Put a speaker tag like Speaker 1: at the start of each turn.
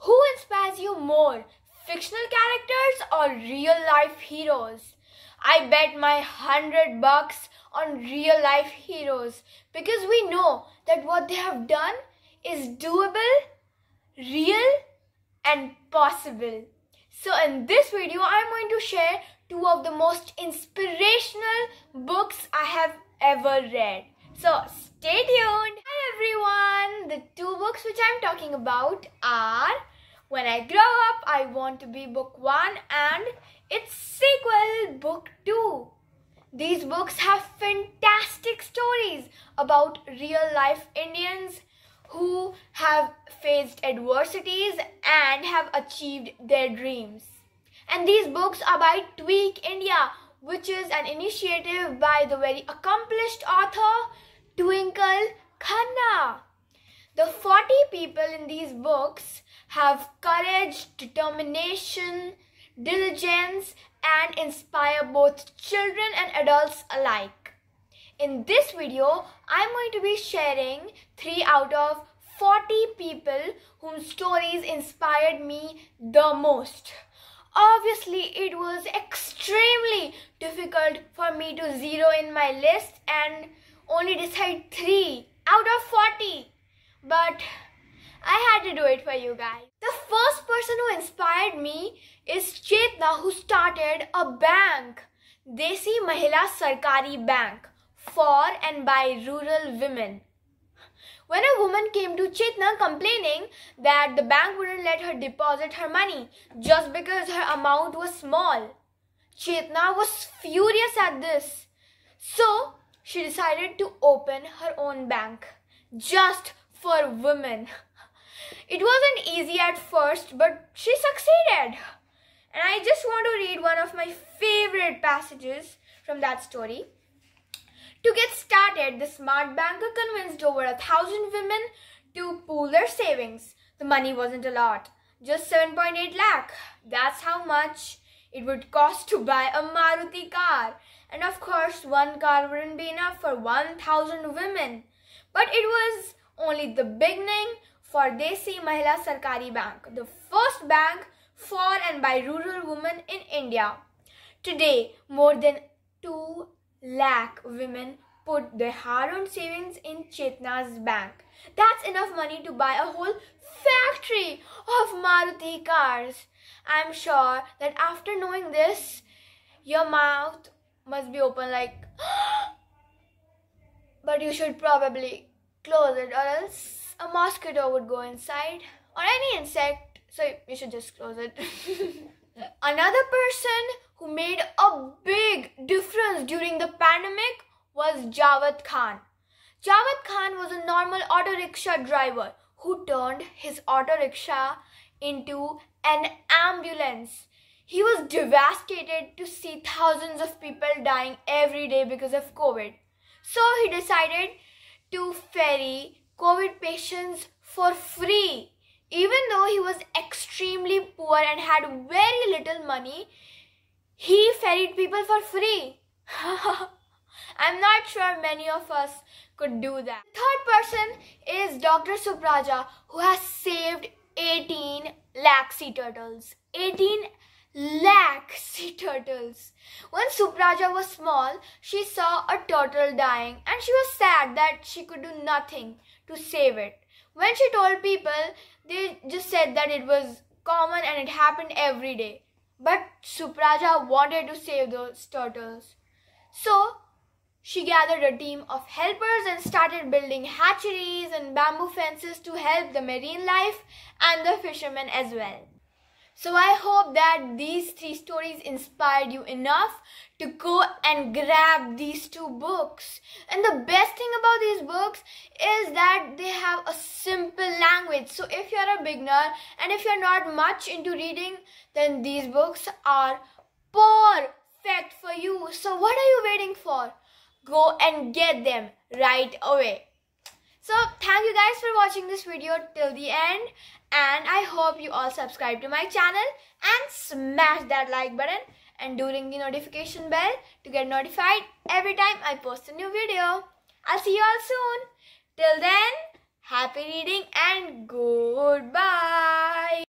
Speaker 1: Who inspires you more, fictional characters or real life heroes? I bet my hundred bucks on real life heroes because we know that what they have done is doable, real, and possible. So, in this video, I'm going to share two of the most inspirational books I have ever read. So, stay tuned. Hi everyone. The two books which I'm talking about are When I Grow Up, I Want to Be Book 1 and its sequel, Book 2. These books have fantastic stories about real life Indians who have faced adversities and have achieved their dreams. And these books are by Tweak India, which is an initiative by the very accomplished author Twinkle Khanna. The 40 people in these books have courage, determination, diligence, and inspire both children and adults alike. In this video, I'm going to be sharing 3 out of 40 people whose stories inspired me the most. Obviously, it was extremely difficult for me to zero in my list and only decide 3 out of 40. But I had to do it for you guys. The first person who inspired me is Chetna who started a bank, Desi Mahila Sarkari Bank, for and by rural women. When a woman came to Chetna complaining that the bank wouldn't let her deposit her money just because her amount was small, Chetna was furious at this. So she decided to open her own bank just for women. It wasn't easy at first, but she succeeded. And I just want to read one of my favorite passages from that story. To get started, the smart banker convinced over a thousand women to pool their savings. The money wasn't a lot, just 7.8 lakh. That's how much it would cost to buy a Maruti car. And of course, one car wouldn't be enough for 1,000 women. But it was only the beginning for Desi Mahila Sarkari Bank, the first bank for and by rural women in India. Today, more than 2 lakh women put their hard-earned savings in Chetna's bank. That's enough money to buy a whole factory of Maruti cars. I'm sure that after knowing this, your mouth must be open like but you should probably close it or else a mosquito would go inside or any insect so you should just close it another person who made a big difference during the pandemic was Javed Khan. Javed Khan was a normal auto rickshaw driver who turned his auto rickshaw into an ambulance. He was devastated to see thousands of people dying every day because of COVID. So he decided to ferry COVID patients for free. Even though he was extremely poor and had very little money, he ferried people for free. I'm not sure many of us could do that. The third person is Dr. Supraja who has saved 18 lakh sea turtles. 18 lakh sea turtles. When Supraja was small, she saw a turtle dying and she was sad that she could do nothing to save it. When she told people, they just said that it was common and it happened every day. But Supraja wanted to save those turtles. So she gathered a team of helpers and started building hatcheries and bamboo fences to help the marine life and the fishermen as well. So I hope that these three stories inspired you enough to go and grab these two books. And the best thing about these books is that they have a simple language. So if you're a beginner and if you're not much into reading, then these books are perfect for you. So what are you waiting for? Go and get them right away. So thank you guys for watching this video till the end and I hope you all subscribe to my channel and smash that like button and do ring the notification bell to get notified every time I post a new video. I'll see you all soon. Till then, happy reading and goodbye.